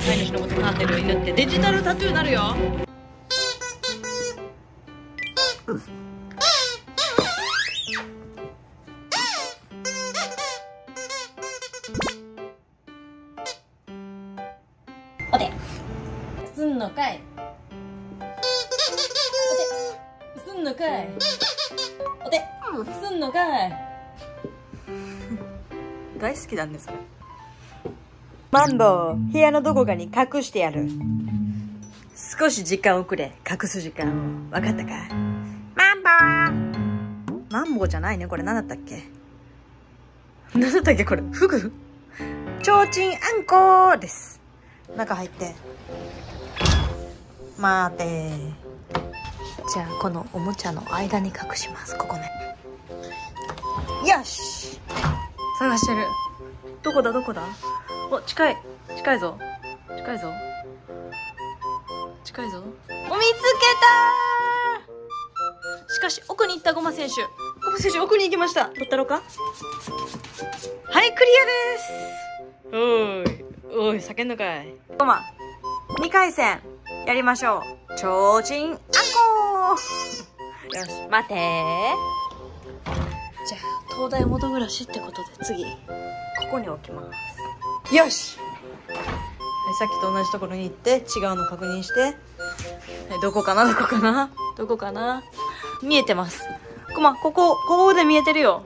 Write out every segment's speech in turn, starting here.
飼い主のこと飼ってる犬ってデジタルタトゥーになるよ。おで。すんのかい。おで。すんのかい。おで。すんのかい。大好きなんですそれマンボウ部屋のどこかに隠してやる。少し時間をくれ隠す時間を。分かったかマンボウ。マンボウじゃないねこれ。何だったっけ？何だったっけこれ？フグ？ちょうちんあんこです。中入って。待て。じゃあこのおもちゃの間に隠します。ここね。よし。探してる。どこだ？どこだ？お近い。近いぞ。近いぞ。近いぞ。お見つけたしかし奥に行ったゴマ選手。ゴマ選手奥に行きました。取ったろか？はいクリアです。おい。おい叫んのかい。ゴマ2回戦やりましょう。ちょうちんあんこよし待てじゃあ東大元暮らしってことで次ここに置きますよし。さっきと同じところに行って違うの確認して。どこかな？どこかな？どこかな？見えてます。こまここここで見えてるよ。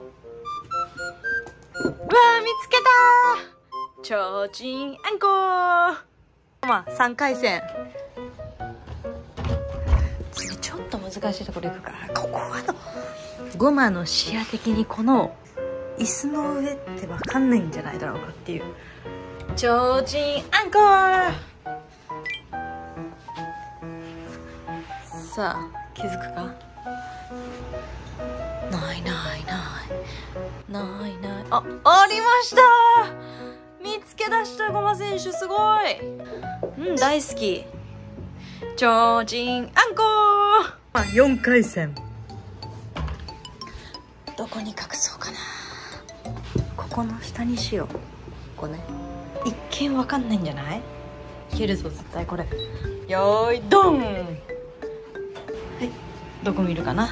うわー見つけた！ちょうちんあんここま3回戦。次ちょっと難しいところ行くからここはのゴマの視野的にこの椅子の上って分かんないんじゃないだろうかっていう。ちょうちんあんこさあ気づくか？ないないない。ないない。あありました。見つけ出したゴマ選手すごい。うん大好き。ちょうちんあんこ4回戦。どこに隠そうかなここの下にしよう。ここね。一見わかんないんじゃない？いけるぞ絶対これ。よーいドン！はい。どこ見るかな？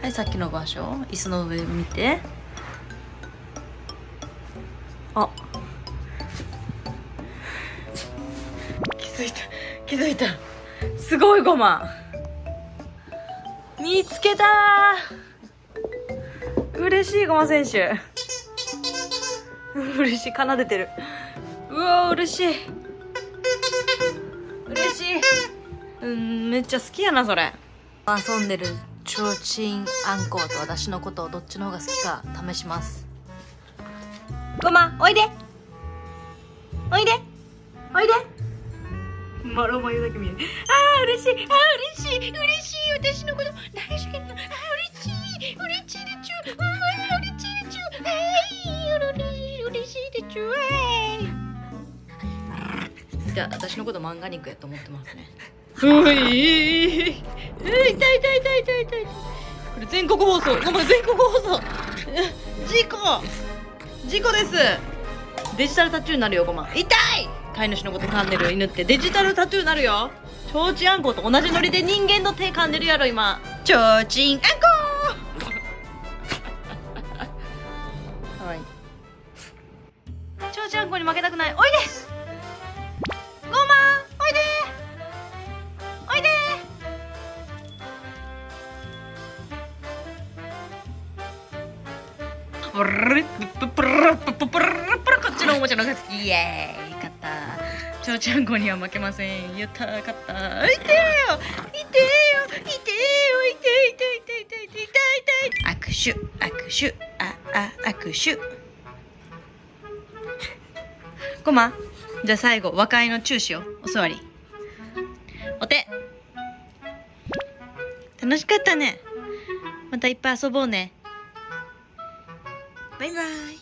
はいさっきの場所。椅子の上見て。あ。気づいた。気づいた。すごいゴマ。見つけた。嬉しいゴマ選手。嬉しい奏でてる。うわ嬉しい。嬉しい。うんめっちゃ好きやなそれ。遊んでるちょうちんあんこと私のことをどっちの方が好きか試します。ゴマおいで。おいで。おいで。マロ眉だけ見える。あー嬉しい。あー嬉しい。嬉しい。私のこと大好きなの？あ嬉しい。嬉しいでちゅ。うあ嬉しい。でちゅうはい嬉しい。嬉しいでちゅ。うはいじゃあ私のこと漫画肉やと思ってますね。うい痛い痛い痛い痛い痛いこれ全国放送ごめん全国放送事故事故ですデジタルタトゥーになるよごま痛い飼い主のこと噛んでる犬って。デジタルタトゥーになるよ。ちょうちんあんこと同じノリで人間の手噛んでるやろ今。ちょうちんあんこかわい。いちょうちんあんこに負けたくない。おいで。ごまおいで。おいで。プルルププルルプププルルプルこっちのおもちゃの方が好きイエーイちょうちゃんこには負けませんやった勝った痛いよ痛いよ痛いよ痛い痛い痛い痛い痛い痛い痛い握手握手ああ握手コマじゃあ最後和解のチューしようお座りお手楽しかったねまたいっぱい遊ぼうねバイバイ